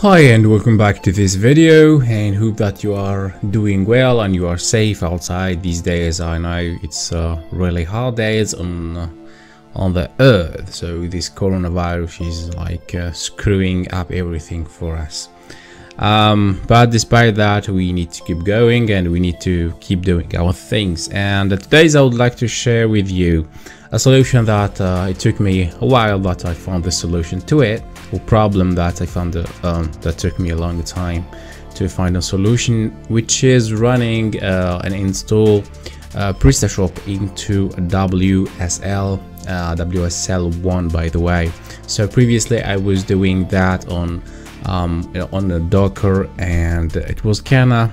Hi and welcome back to this video and hope that you are doing well and you are safe outside these days. I know it's uh, really hard days on uh, on the earth so this coronavirus is like uh, screwing up everything for us. Um, but despite that we need to keep going and we need to keep doing our things and today I would like to share with you a solution that uh, it took me a while but I found the solution to it or problem that I found uh, um, that took me a long time to find a solution which is running uh, and install uh, PrestaShop into WSL uh, WSL1 by the way. So previously I was doing that on um, on a Docker and it was kinda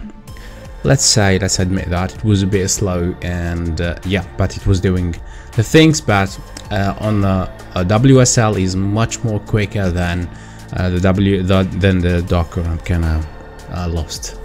let's say let's admit that it was a bit slow and uh, yeah but it was doing the things but uh, on the WSL is much more quicker than uh, the W the, than the Docker. I'm kinda uh, lost.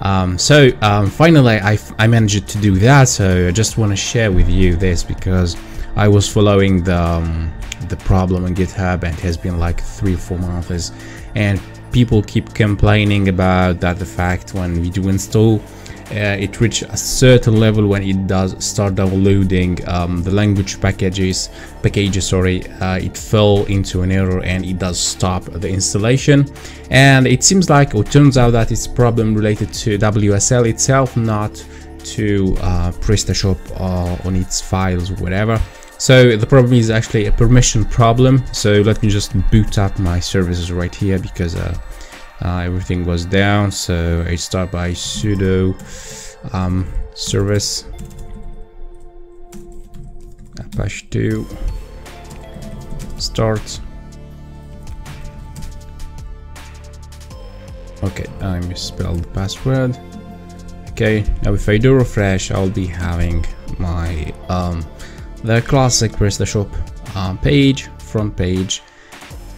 Um, so um, finally I, I managed to do that so I just want to share with you this because I was following the um, the problem on github and it has been like three or four months and people keep complaining about that the fact when we do install uh, it reached a certain level when it does start downloading um, the language packages packages sorry uh, it fell into an error and it does stop the installation. And it seems like it turns out that it's problem related to WSL itself not to uh, PrestaShop uh, on its files or whatever. So the problem is actually a permission problem. So let me just boot up my services right here because uh, everything was down so I start by sudo um, service. Apache 2 start. Okay I misspelled the password. Okay now if I do refresh I'll be having my um, the classic PrestaShop um, page front page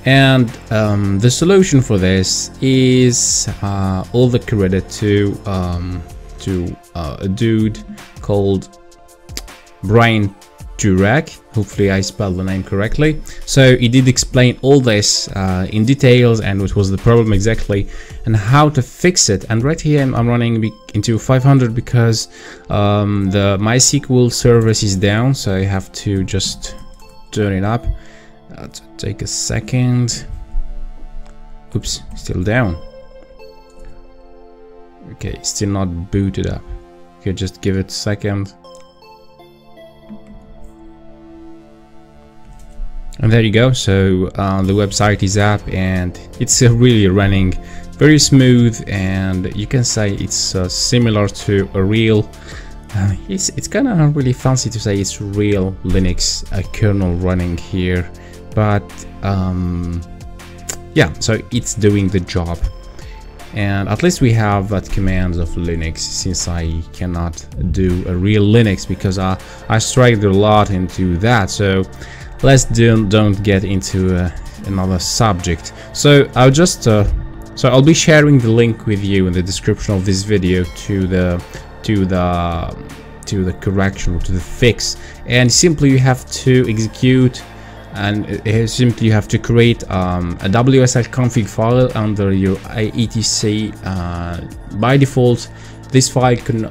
and um, the solution for this is uh, all the credit to um, to uh, a dude called Brian Turek. Hopefully I spelled the name correctly. So he did explain all this uh, in details and what was the problem exactly and how to fix it. And right here I'm running into 500 because um, the MySQL service is down. So I have to just turn it up. Let's take a second. Oops, still down. Okay, still not booted up. Okay, just give it a second. And there you go, so uh, the website is up and it's uh, really running very smooth and you can say it's uh, similar to a real uh, it's, it's kind of really fancy to say it's real Linux kernel running here but um, yeah so it's doing the job. And at least we have that commands of Linux since I cannot do a real Linux because I, I strayed a lot into that. So let's do, don't get into uh, another subject. So I'll just uh, so I'll be sharing the link with you in the description of this video to the to the to the correction or to the fix. And simply you have to execute and simply you have to create um, a WSL config file under your etc uh, by default. This file can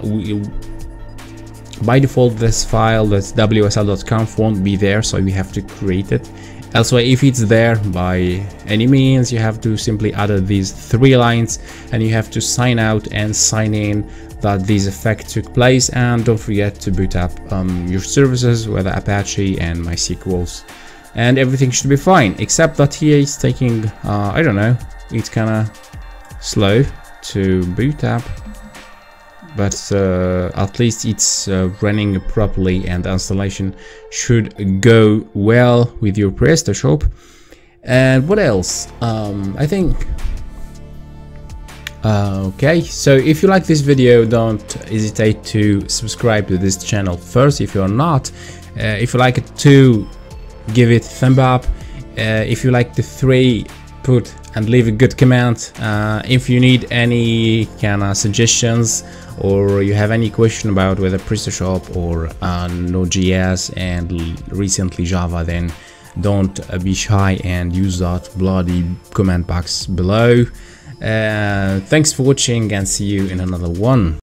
by default this file that's wsl.conf won't be there so we have to create it. Elsewhere if it's there by any means you have to simply add these three lines and you have to sign out and sign in that this effect took place. And don't forget to boot up um, your services whether apache and mysqls and everything should be fine except that here is taking uh, I don't know it's kinda slow to boot up but uh, at least it's uh, running properly and installation should go well with your PrestaShop and what else? Um, I think uh, okay so if you like this video don't hesitate to subscribe to this channel first if you're not. Uh, if you like it too give it a thumb up. Uh, if you like the three, put and leave a good comment. Uh, if you need any kind of suggestions or you have any question about whether PrestaShop or uh, Node.js and recently Java, then don't be shy and use that bloody comment box below uh, thanks for watching and see you in another one